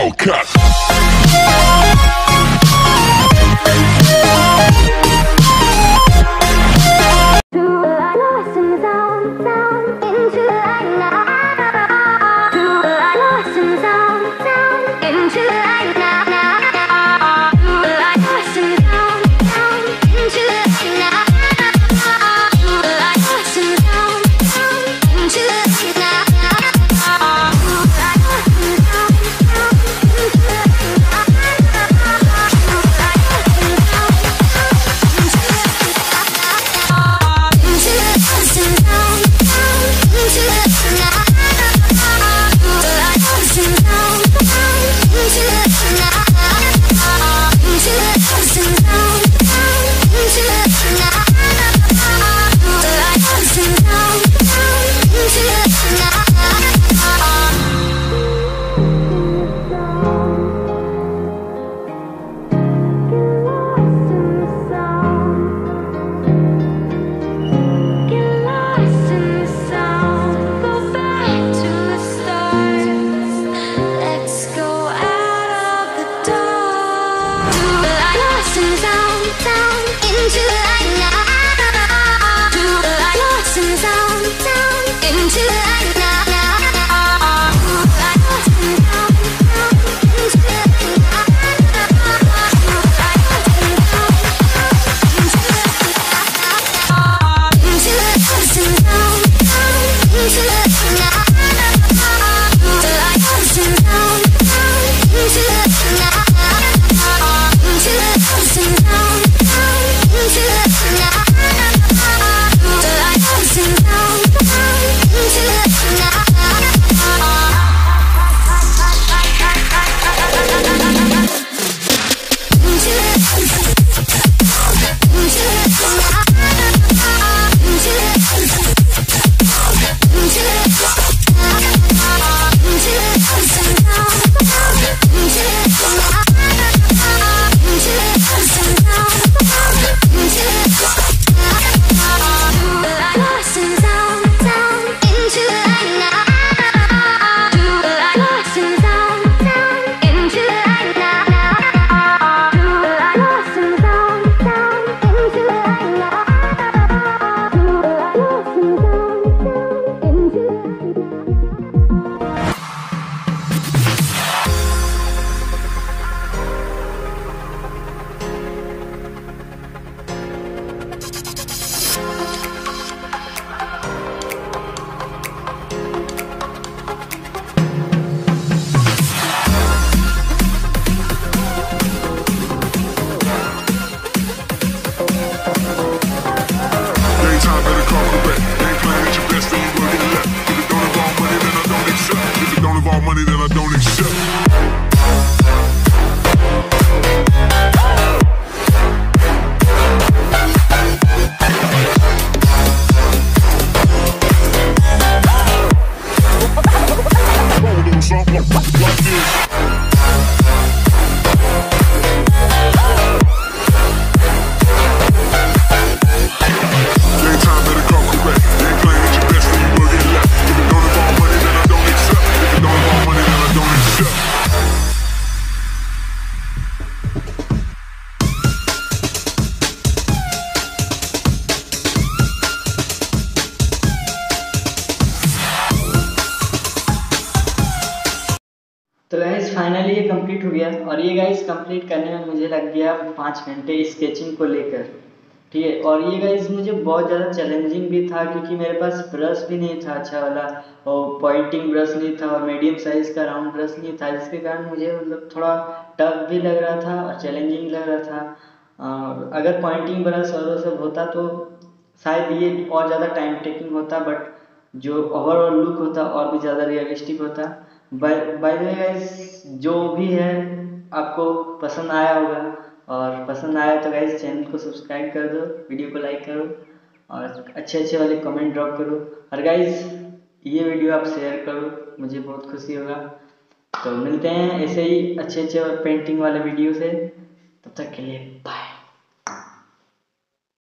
Hellcat. Money that I don't accept. Finally ये complete हो गया। और ये गाइज़ कंप्लीट करने में मुझे लग गया पाँच घंटे स्केचिंग को लेकर। ठीक है? और ये गाइज़ मुझे बहुत ज़्यादा चैलेंजिंग भी था क्योंकि मेरे पास ब्रश भी नहीं था अच्छा वाला। और पॉइंटिंग ब्रश नहीं था और मीडियम साइज़ का राउंड ब्रश नहीं था। जिसके कारण मुझे मतलब थोड़ा टफ भी लग रहा था और चैलेंजिंग लग रहा था। और अगर पॉइंटिंग ब्रश और सब होता तो शायद ये और ज़्यादा टाइम टेकिंग होता बट जो ओवरऑल लुक होता और भी ज़्यादा रियलिस्टिक होता। बाय वे गाइस जो भी है आपको पसंद आया होगा और पसंद आया तो गाइस चैनल को सब्सक्राइब कर दो वीडियो को लाइक करो और अच्छे अच्छे वाले कमेंट ड्रॉप करो। और गाइस ये वीडियो आप शेयर करो, मुझे बहुत खुशी होगा। तो मिलते हैं ऐसे ही अच्छे अच्छे पेंटिंग वाले वीडियो से। तब तक के लिए बाय